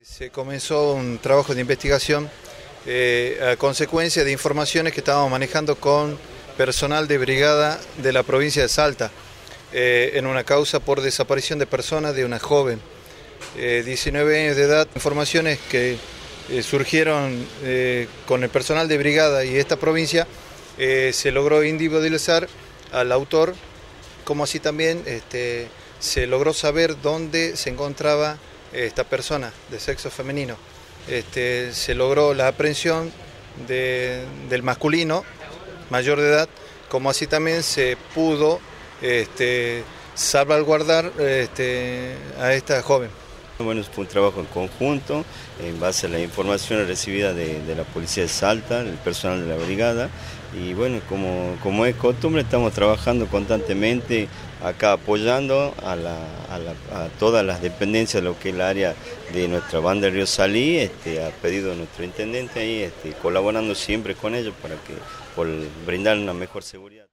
Se comenzó un trabajo de investigación eh, a consecuencia de informaciones que estábamos manejando con personal de brigada de la provincia de Salta eh, en una causa por desaparición de personas de una joven, 19 eh, años de edad. Informaciones que surgieron con el personal de brigada y esta provincia se logró individualizar al autor, como así también este, se logró saber dónde se encontraba esta persona de sexo femenino. Este, se logró la aprehensión del masculino mayor de edad, como así también se pudo este, salvaguardar a esta joven. Bueno, fue un trabajo en conjunto en base a las informaciones recibidas de, la Policía de Salta, el personal de la brigada y bueno, como, como es costumbre estamos trabajando constantemente acá apoyando a, todas las dependencias de lo que es el área de nuestra banda de Río Salí, este, ha pedido nuestro intendente ahí, este, colaborando siempre con ellos para que por brindar una mejor seguridad.